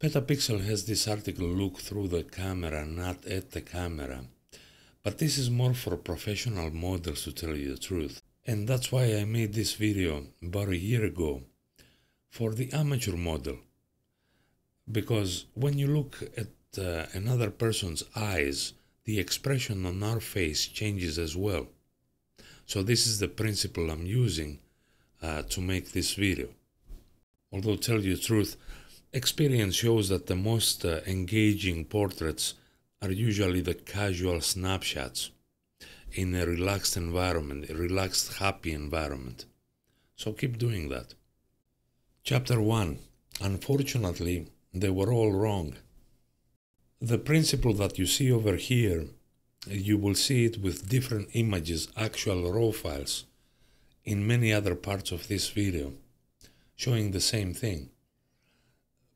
Petapixel has this article look through the camera, not at the camera. But this is more for professional models to tell you the truth. And that's why I made this video about a year ago for the amateur model. Because when you look at uh, another person's eyes, the expression on our face changes as well. So this is the principle I'm using uh, to make this video. Although tell you the truth, experience shows that the most uh, engaging portraits are usually the casual snapshots in a relaxed environment, a relaxed, happy environment. So keep doing that. Chapter 1 Unfortunately, they were all wrong. The principle that you see over here, you will see it with different images, actual raw files, in many other parts of this video, showing the same thing.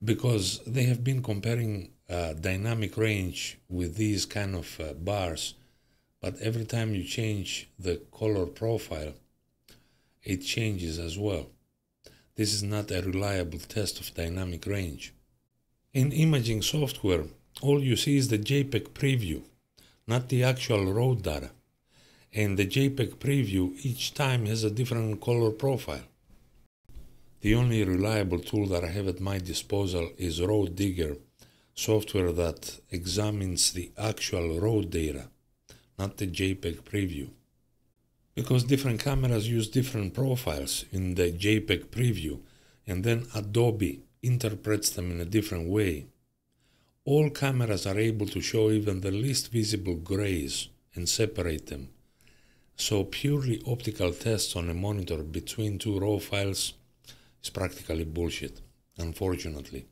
Because they have been comparing uh, dynamic range with these kind of uh, bars, but every time you change the color profile, it changes as well. This is not a reliable test of dynamic range. In imaging software, all you see is the JPEG preview, not the actual raw data. And the JPEG preview each time has a different color profile. The only reliable tool that I have at my disposal is Raw Digger, software that examines the actual raw data, not the JPEG preview. Because different cameras use different profiles in the JPEG preview, and then Adobe interprets them in a different way. All cameras are able to show even the least visible grays and separate them. So purely optical tests on a monitor between two raw files is practically bullshit, unfortunately.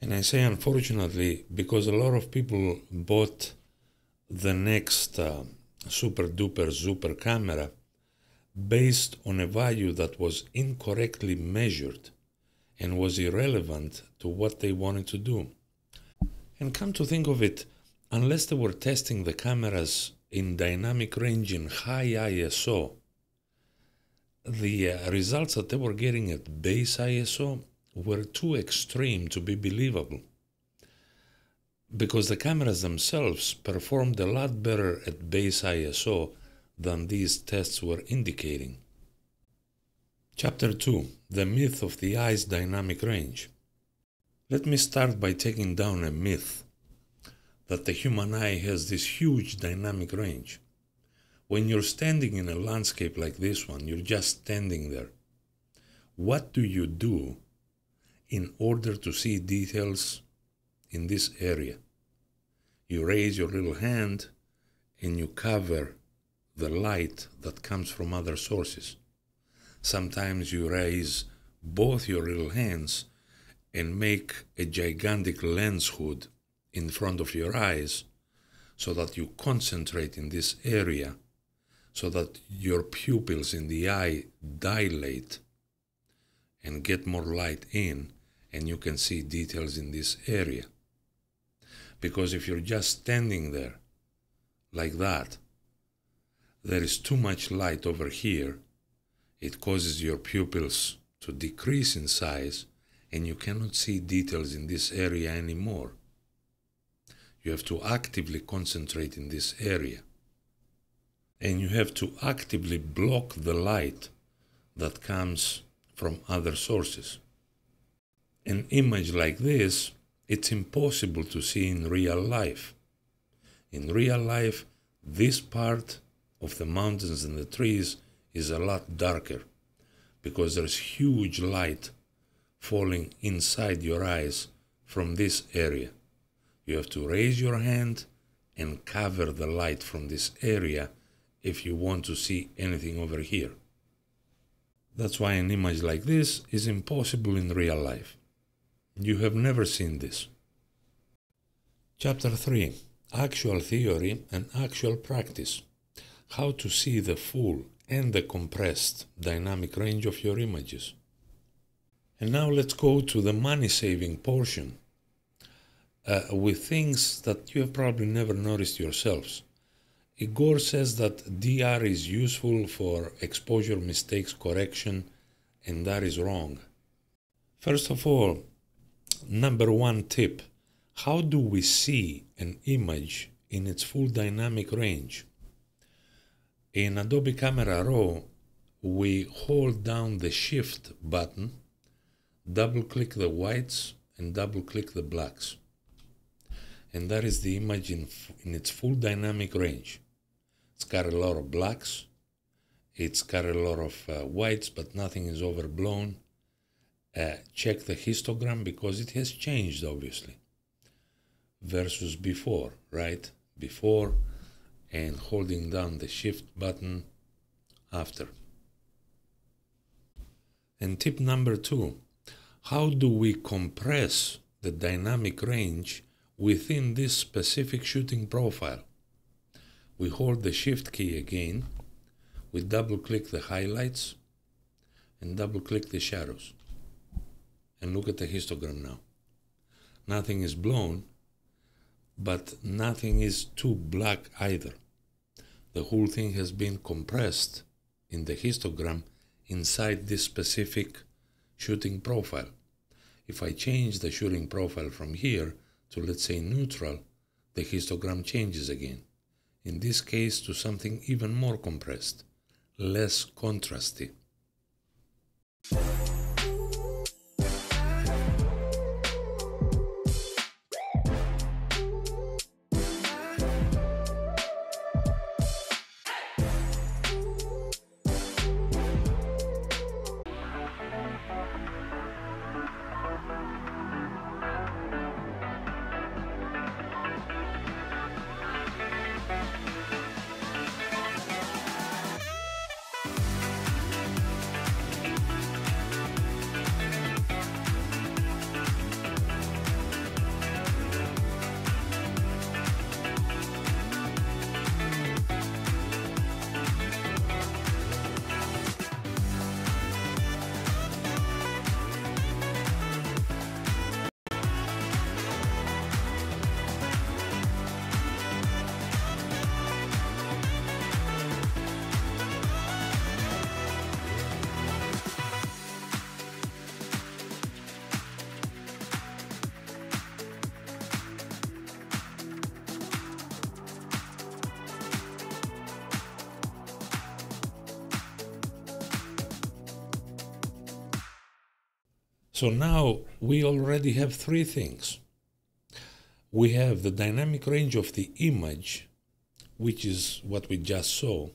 And I say unfortunately because a lot of people bought the next uh, super duper super camera based on a value that was incorrectly measured and was irrelevant to what they wanted to do. And come to think of it, unless they were testing the cameras in dynamic range in high ISO, the uh, results that they were getting at base ISO were too extreme to be believable. Because the cameras themselves performed a lot better at base ISO than these tests were indicating. Chapter 2 The Myth of the Eye's Dynamic Range. Let me start by taking down a myth that the human eye has this huge dynamic range. When you're standing in a landscape like this one, you're just standing there. What do you do in order to see details in this area? You raise your little hand and you cover the light that comes from other sources. Sometimes you raise both your little hands and make a gigantic lens hood in front of your eyes so that you concentrate in this area so that your pupils in the eye dilate and get more light in and you can see details in this area. Because if you're just standing there like that, there is too much light over here it causes your pupils to decrease in size and you cannot see details in this area anymore. You have to actively concentrate in this area. And you have to actively block the light that comes from other sources. An image like this, it's impossible to see in real life. In real life, this part of the mountains and the trees is a lot darker because there's huge light falling inside your eyes from this area. You have to raise your hand and cover the light from this area if you want to see anything over here. That's why an image like this is impossible in real life. You have never seen this. Chapter 3 Actual Theory and Actual Practice How to see the full and the compressed dynamic range of your images. And now let's go to the money saving portion uh, with things that you have probably never noticed yourselves. Igor says that DR is useful for exposure mistakes correction, and that is wrong. First of all, number one tip. How do we see an image in its full dynamic range? In Adobe Camera Raw, we hold down the Shift button, double click the whites, and double click the blacks. And that is the image in, in its full dynamic range. It's got a lot of blacks, it's got a lot of uh, whites, but nothing is overblown. Uh, check the histogram because it has changed, obviously, versus before, right? Before and holding down the shift button after. And tip number two, how do we compress the dynamic range within this specific shooting profile? We hold the shift key again we double click the highlights and double click the shadows. And look at the histogram now. Nothing is blown, but nothing is too black either. The whole thing has been compressed in the histogram inside this specific shooting profile. If I change the shooting profile from here to let's say neutral, the histogram changes again. In this case to something even more compressed less contrasty. So now we already have three things. We have the dynamic range of the image, which is what we just saw,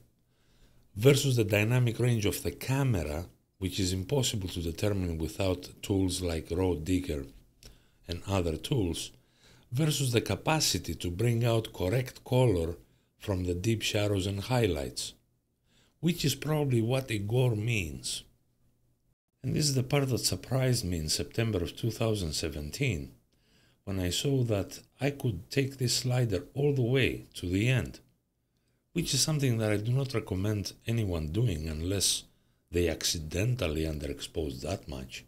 versus the dynamic range of the camera, which is impossible to determine without tools like Raw Digger and other tools, versus the capacity to bring out correct color from the deep shadows and highlights, which is probably what Igor means. And this is the part that surprised me in September of 2017 when I saw that I could take this slider all the way to the end, which is something that I do not recommend anyone doing unless they accidentally underexpose that much,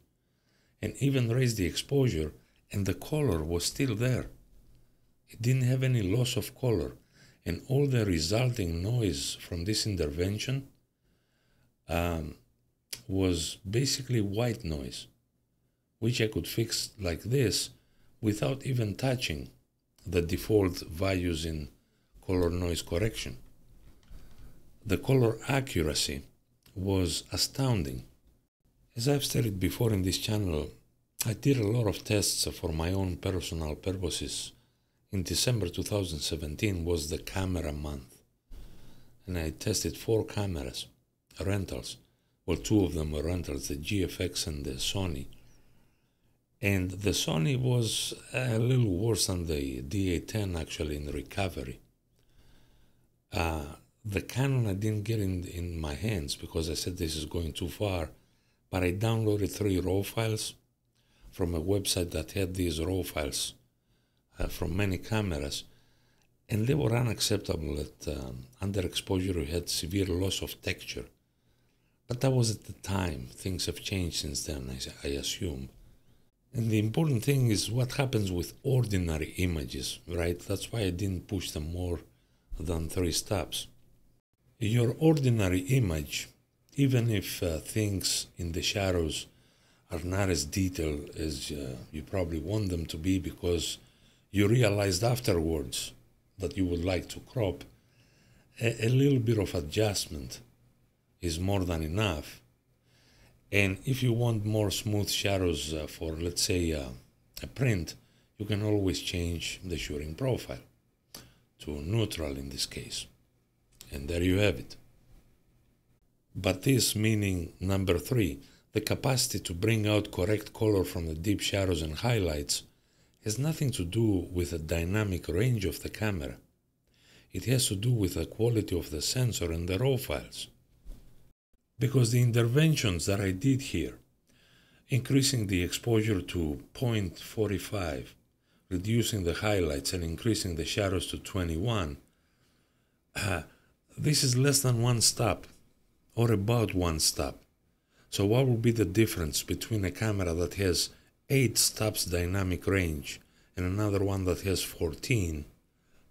and even raise the exposure and the color was still there. It didn't have any loss of color, and all the resulting noise from this intervention um, was basically white noise, which I could fix like this without even touching the default values in color noise correction. The color accuracy was astounding. As I've stated before in this channel, I did a lot of tests for my own personal purposes. In December 2017 was the camera month, and I tested four cameras, rentals, well, two of them were rentals, the GFX and the Sony. And the Sony was a little worse than the D810 actually in recovery. Uh, the Canon I didn't get in, in my hands because I said this is going too far, but I downloaded three RAW files from a website that had these RAW files uh, from many cameras, and they were unacceptable. At um, underexposure, you had severe loss of texture but that was at the time. Things have changed since then, I, assume. And the important thing is what happens with ordinary images, right? That's why I didn't push them more than three steps. Your ordinary image, even if uh, things in the shadows are not as detailed as uh, you probably want them to be because you realized afterwards that you would like to crop, a, a little bit of adjustment is more than enough. And if you want more smooth shadows uh, for, let's say, uh, a print, you can always change the shooting profile to neutral in this case. And there you have it. But this meaning number three, the capacity to bring out correct color from the deep shadows and highlights has nothing to do with the dynamic range of the camera. It has to do with the quality of the sensor and the raw files. Because the interventions that I did here, increasing the exposure to 0.45, reducing the highlights and increasing the shadows to 21, uh, this is less than one stop or about one stop. So what will be the difference between a camera that has 8 stops dynamic range and another one that has 14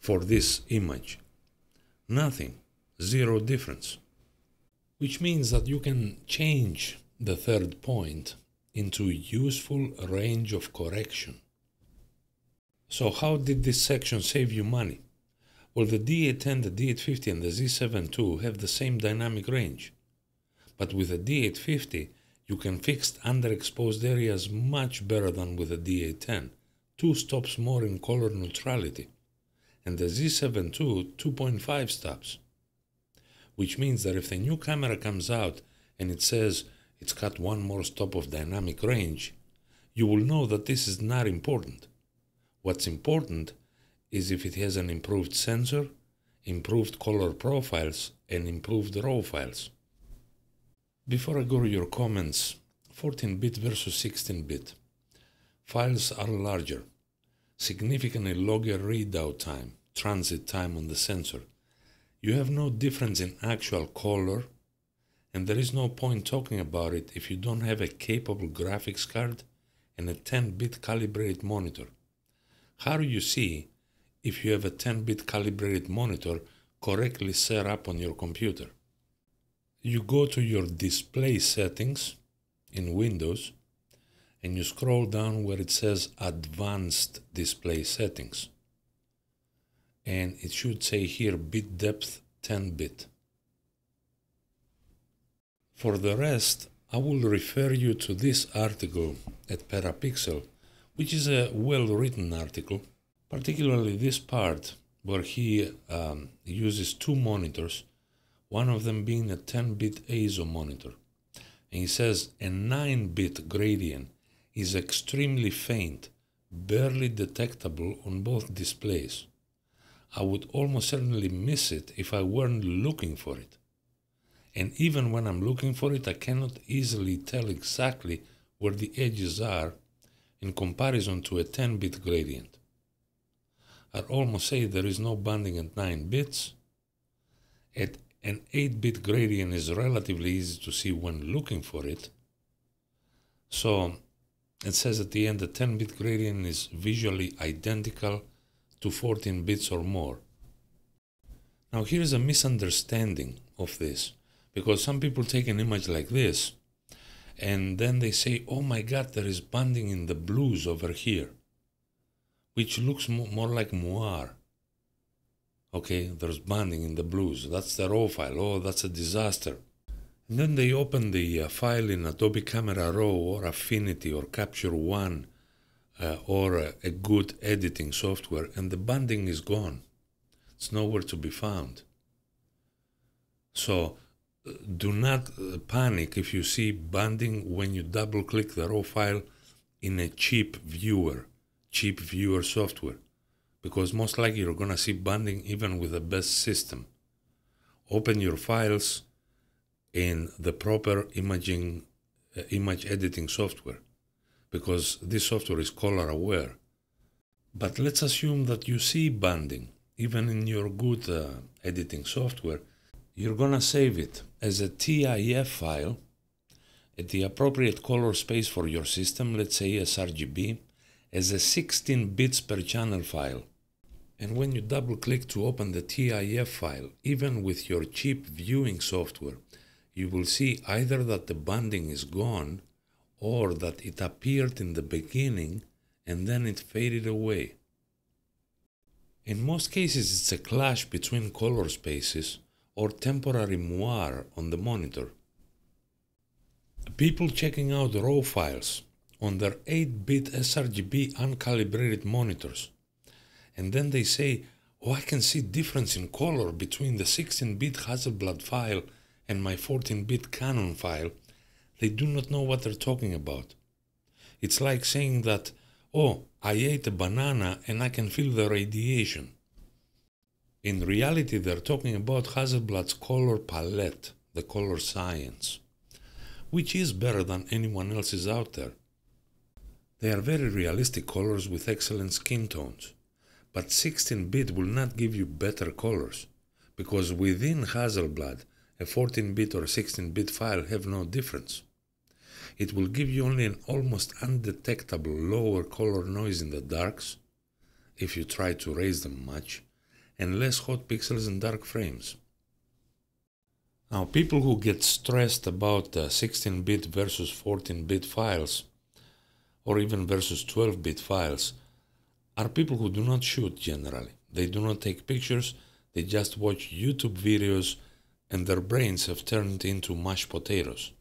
for this image? Nothing. Zero difference. Which means that you can change the third point into a useful range of correction. So how did this section save you money? Well, the D810, the D850 and the Z7 II have the same dynamic range. But with the D850, you can fix underexposed areas much better than with the D810, two stops more in color neutrality, and the Z7 II 2.5 stops. Which means that if the new camera comes out and it says it's got one more stop of dynamic range, you will know that this is not important. What's important is if it has an improved sensor, improved color profiles, and improved RAW files. Before I go to your comments, 14-bit versus 16-bit. Files are larger, significantly longer readout time, transit time on the sensor. You have no difference in actual color, and there is no point talking about it if you don't have a capable graphics card and a 10-bit calibrated monitor. How do you see if you have a 10-bit calibrated monitor correctly set up on your computer? you go to your display settings in Windows and you scroll down where it says advanced display settings and it should say here bit depth 10 bit. For the rest, I will refer you to this article at Petapixel, which is a well written article, particularly this part where he um, uses two monitors one of them being a 10-bit EIZO monitor. And he says a 9-bit gradient is extremely faint, barely detectable on both displays. I would almost certainly miss it if I weren't looking for it. And even when I'm looking for it, I cannot easily tell exactly where the edges are in comparison to a 10-bit gradient. I'd almost say there is no banding at 9 bits. At an 8-bit gradient is relatively easy to see when looking for it. So it says at the end the 10-bit gradient is visually identical to 14 bits or more. Now here is a misunderstanding of this because some people take an image like this and then they say, oh my god, there is banding in the blues over here, which looks more like moire. Okay, there's banding in the blues. That's the raw file. Oh, that's a disaster. And then they open the uh, file in Adobe Camera Raw or Affinity or Capture One uh, or uh, a good editing software, and the banding is gone. It's nowhere to be found. So uh, do not uh, panic if you see banding when you double click the raw file in a cheap viewer, cheap viewer software because most likely you're going to see banding even with the best system. Open your files in the proper imaging uh, image editing software because this software is color aware. But let's assume that you see banding even in your good uh, editing software. You're to save it as a TIF file at the appropriate color space for your system, let's say sRGB, as a 16 bits per channel file. And when you double click to open the TIF file, even with your cheap viewing software, you will see either that the banding is gone or that it appeared in the beginning and then it faded away. In most cases, it's a clash between color spaces or temporary moire on the monitor. People checking out RAW files on their 8 bit sRGB uncalibrated monitors, and then they say, Oh, I can see difference in color between the 16 bit Hasselblad file and my 14 bit Canon file. They do not know what they're talking about. It's like saying that, Oh, I ate a banana and I can feel the radiation. In reality, they're talking about Hasselblad's color palette, the color science, which is better than anyone else's out there. They are very realistic colors with excellent skin tones, but 16 bit will not give you better colors, because within Hasselblad, a 14 bit or 16 bit file have no difference. It will give you only an almost undetectable lower color noise in the darks, if you try to raise them much, and less hot pixels in dark frames. Now, people who get stressed about uh, 16 bit versus 14 bit files, or even versus 12 bit files, are people who do not shoot generally. They do not take pictures, they just watch YouTube videos, and their brains have turned into mashed potatoes.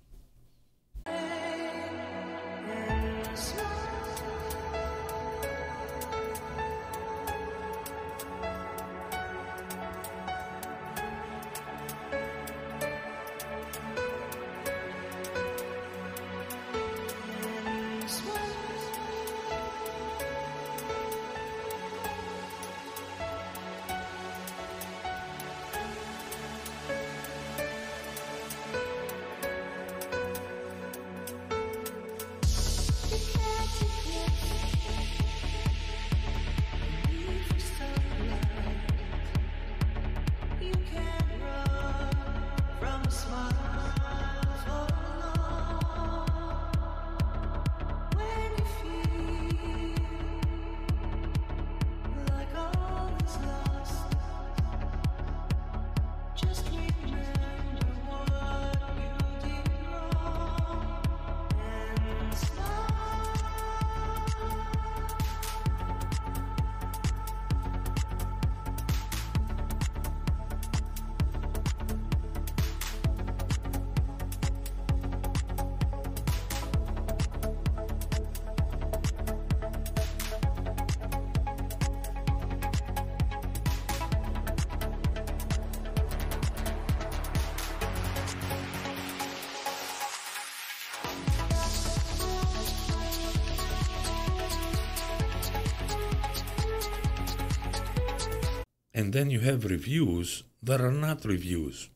And then you have reviews that are not reviews.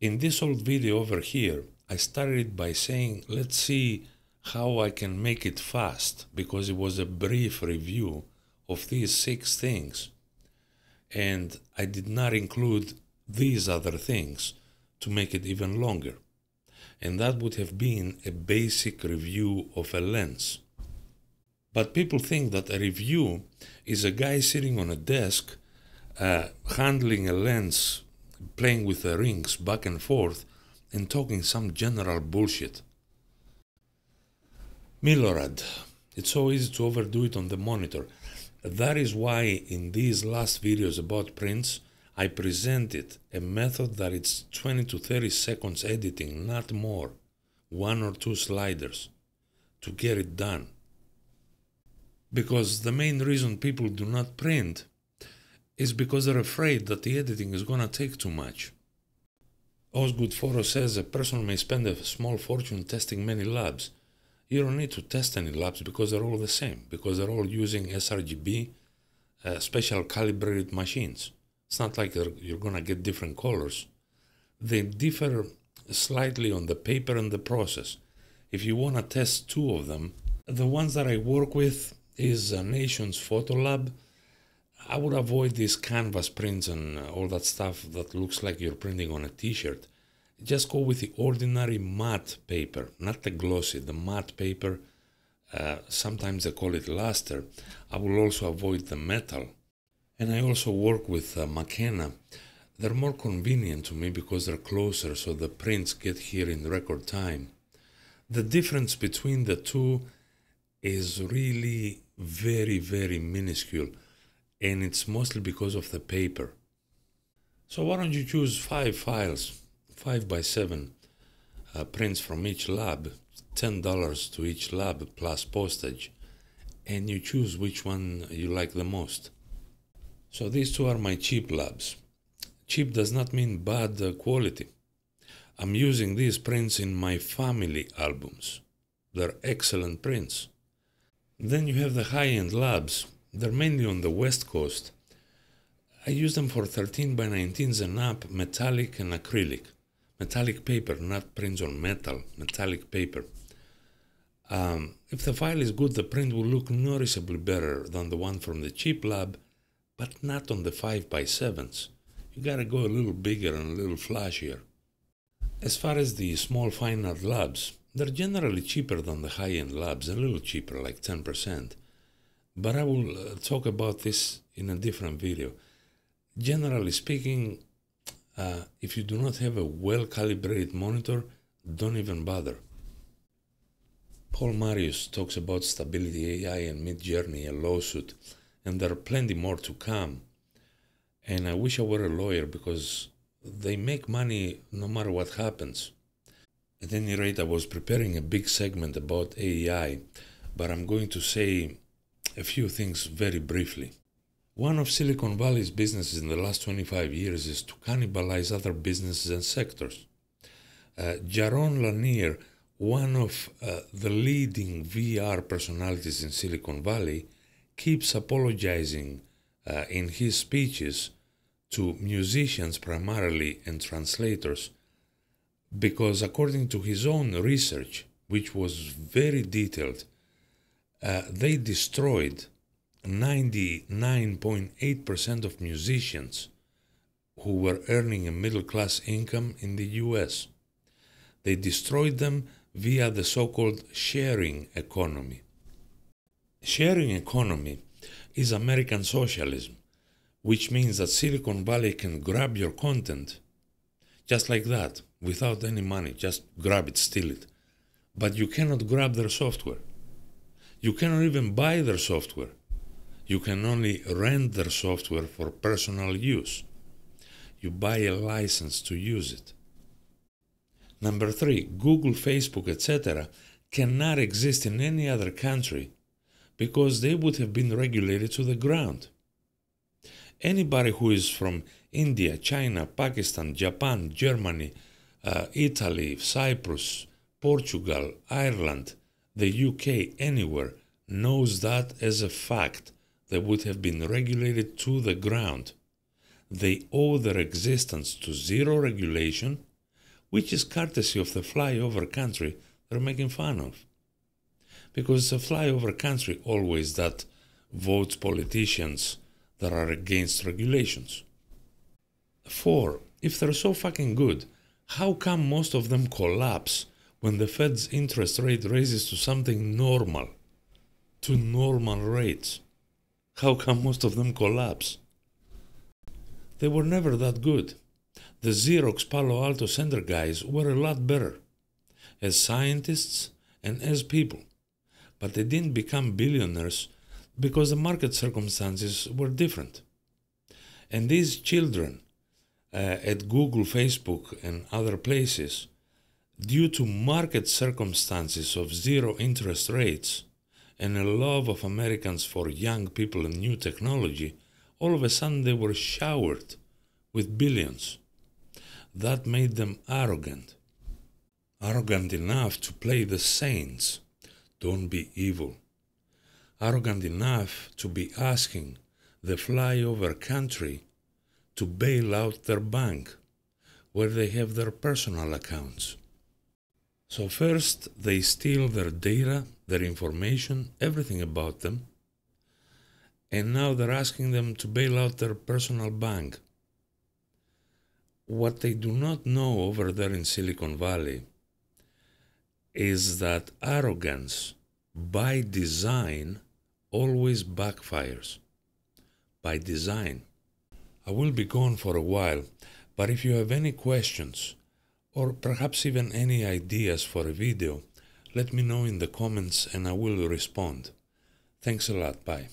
In this old video over here, I started by saying, let's see how I can make it fast, because it was a brief review of these six things. And I did not include these other things to make it even longer. And that would have been a basic review of a lens. But people think that a review is a guy sitting on a desk uh, handling a lens, playing with the rings back and forth, and talking some general bullshit. Milorad. It's so easy to overdo it on the monitor. That is why in these last videos about prints, I presented a method that it's 20 to 30 seconds editing, not more. One or two sliders to get it done. Because the main reason people do not print is because they're afraid that the editing is gonna take too much. Osgood Foro says a person may spend a small fortune testing many labs. You don't need to test any labs because they're all the same, because they're all using sRGB, uh, special calibrated machines. It's not like you're gonna get different colors. They differ slightly on the paper and the process. If you wanna test two of them, the ones that I work with is a Nations Photo Lab I would avoid these canvas prints and uh, all that stuff that looks like you're printing on a t-shirt. Just go with the ordinary matte paper, not the glossy, the matte paper. Uh, sometimes they call it luster. I will also avoid the metal. And I also work with uh. They're more convenient to me because they're closer, so the prints get here in record time. the difference between the two is really very, very minuscule, and it's mostly because of the paper. So why don't you choose five files, five by seven uh, prints from each lab, $10 to each lab plus postage, and you choose which one you like the most. So these two are my cheap labs. Cheap does not mean bad quality. I'm using these prints in my family albums. They're excellent prints. Then you have the high-end labs. They're mainly on the west coast. I use them for 13 by 19s and up, metallic and acrylic. Metallic paper, not prints on metal, metallic paper. Um, if the file is good, the print will look noticeably better than the one from the cheap lab, but not on the 5 by 7s. You gotta go a little bigger and a little flashier. As far as the small fine art labs, they're generally cheaper than the high end labs, a little cheaper, like 10%. But I will uh, talk about this in a different video. Generally speaking, uh, if you do not have a well calibrated monitor, don't even bother. Paul Marius talks about Stability AI and Midjourney, a lawsuit, and there are plenty more to come. And I wish I were a lawyer because they make money no matter what happens. At any rate, I was preparing a big segment about AI, but I'm going to say a few things very briefly. One of Silicon Valley's businesses in the last 25 years is to cannibalize other businesses and sectors. Uh, Jaron Lanier, one of uh, the leading VR personalities in Silicon Valley, keeps apologizing uh, in his speeches to musicians primarily and translators because according to his own research which was very detailed uh, they destroyed 99.8% of musicians who were earning a middle class income in the US. They destroyed them via the so called sharing economy. Sharing economy is American socialism which means that Silicon Valley can grab your content just like that, without any money, just grab it, steal it. But you cannot grab their software. You cannot even buy their software. You can only rent their software for personal use. You buy a license to use it. Number three, Google, Facebook, etc. cannot exist in any other country because they would have been regulated to the ground anybody who is from India, China, Pakistan, Japan, Germany, uh, Italy, Cyprus, Portugal, Ireland, the UK, anywhere, knows that as a fact they would have been regulated to the ground. They owe their existence to zero regulation, which is courtesy of the flyover country they're making fun of. Because it's a flyover country always that votes politicians that are against regulations. 4. If they're so fucking good, how come most of them collapse when the Fed's interest rate raises to something normal? To normal rates? How come most of them collapse? They were never that good. The Xerox Palo Alto Center guys were a lot better as scientists and as people, but they didn't become billionaires because the market circumstances were different. And these children uh, at Google, Facebook, and other places, due to market circumstances of zero interest rates and a love of Americans for young people and new technology, all of a sudden they were showered with billions. That made them arrogant. Arrogant enough to play the saints. Don't be evil arrogant enough to be asking the flyover country to bail out their bank where they have their personal accounts. So, first, they steal their data, their information, everything about them, and now they're asking them to bail out their personal bank. What they do not know over there in Silicon Valley is that arrogance by design always backfires by design. I will be gone for a while, but if you have any questions or perhaps even any ideas for a video, let me know in the comments and I will respond. Thanks a lot. Bye.